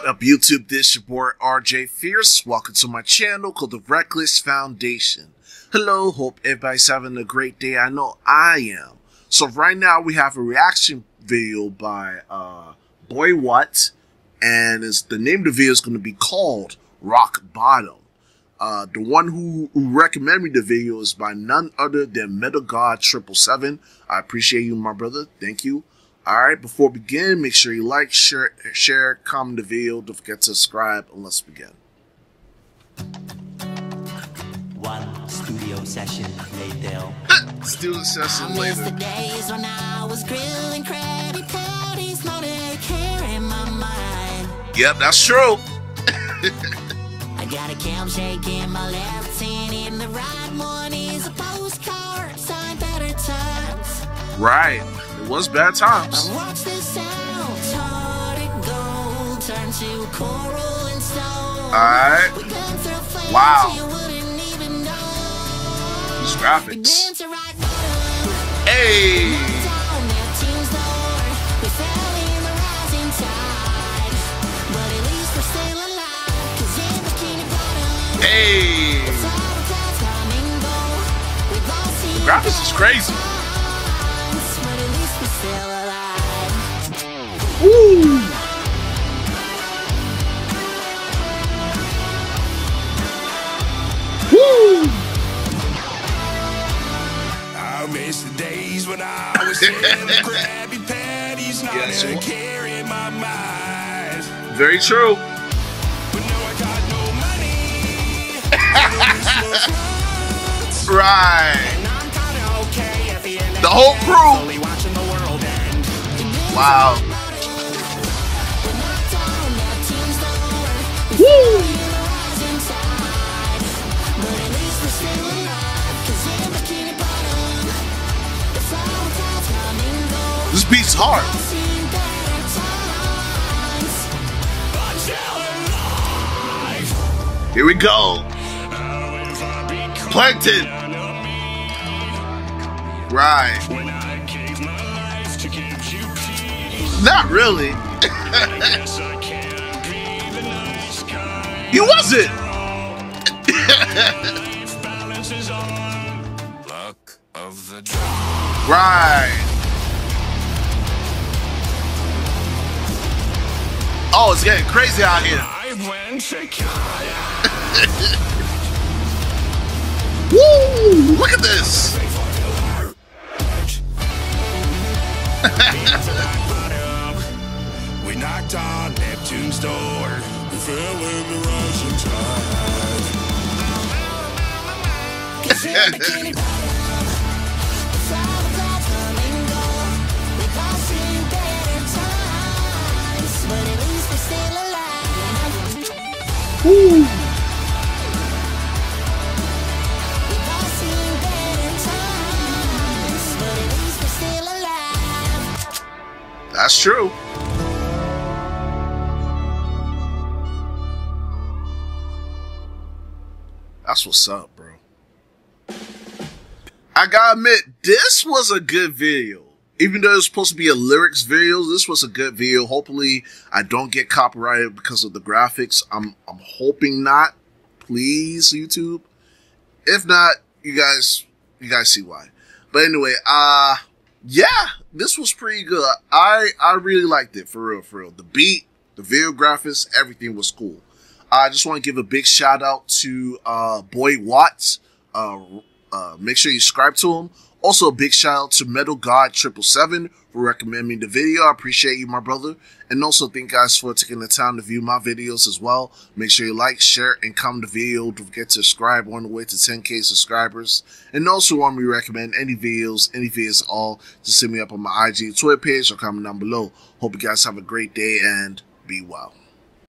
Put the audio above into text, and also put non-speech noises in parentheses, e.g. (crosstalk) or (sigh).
What up, YouTube? This your boy RJ Fierce. Welcome to my channel called The Reckless Foundation. Hello, hope everybody's having a great day. I know I am. So right now we have a reaction video by uh, BOI WHAT, and it's, the name of the video is going to be called Rock Bottom. Uh, the one who, who recommended me the video is by none other than Metal God Triple Seven. I appreciate you, my brother. Thank you. Alright, before we begin, make sure you like, share, share, comment the video. Don't forget to subscribe, and let's begin. One studio session later. (laughs) Studio session miss the later. days when I was grilling no they care in my mind. Yep, that's true. I got a cam shake in my left hand, and the right one is a postcard better times. Right. Was bad times. I watched the sound, hearted gold turn to coral and stone. Alright. We been through flames Wow. you wouldn't even know. These We graphics. been to right bottom. Hey. Down Neptune's door, we fell Yes. Very true. But now I got no money. and Right. The whole crew. Wow. Woo. fell in the Here we go. How if I become Plankton. Right. When I gave my life Oh, it's getting crazy out here. I (laughs) went. Woo! Look at this. We knocked on Neptune's door. We fell in the rising tide. Alive. That's true. That's what's up, bro. I gotta admit, this was a good video. Even though it's supposed to be a lyrics video, this was a good video. Hopefully, I don't get copyrighted because of the graphics. I'm I'm hoping not. Please, YouTube. If not, you guys you guys see why. But anyway, uh yeah, this was pretty good. I I really liked it for real, for real. The beat, the video graphics, everything was cool. I just want to give a big shout out to uh Boy Watts. Uh, uh make sure you subscribe to him. Also a big shout out to Metal God Triple Seven for recommending the video. I appreciate you, my brother. And also thank guys for taking the time to view my videos as well. Make sure you like, share, and comment the video. Don't forget to subscribe on the way to 10k subscribers. And also want me recommend any videos, any videos at all, just hit me up on my IG Twitter page or comment down below. Hope you guys have a great day and be well.